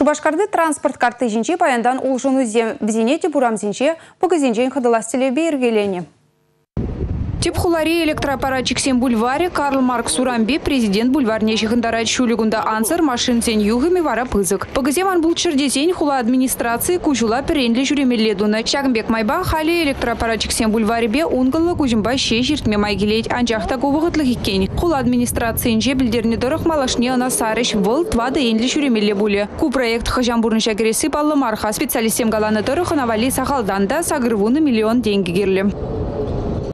Шубашкарды транспорт карты жинче паяндан улшыны бізенеті бұрам зинче, бұғы қыдылас бергелене. Тип хулари электроаппаратчиксен бульваре Карл Марк Сурамби президент бульварне чихындарат шулигунда ансыр машин сен югами вара пызык. Пагаземан бұл чердесен хула администрации кужула перенле жүремеледуны. Шагымбек майба хали электроаппаратчиксен бульваре бе унгылы кужимба ше жиртме майгелейт анжақта ковығытлық еккен. Хула администрациян же білдеріне дұрық малашне ана сарыш выл твады енле жүремеле бұлі. Ку проект хажамбурны шагресы баллы марха специалистем галаны дұрық навали сахалдан да сагырвуны миллион деньги герлі.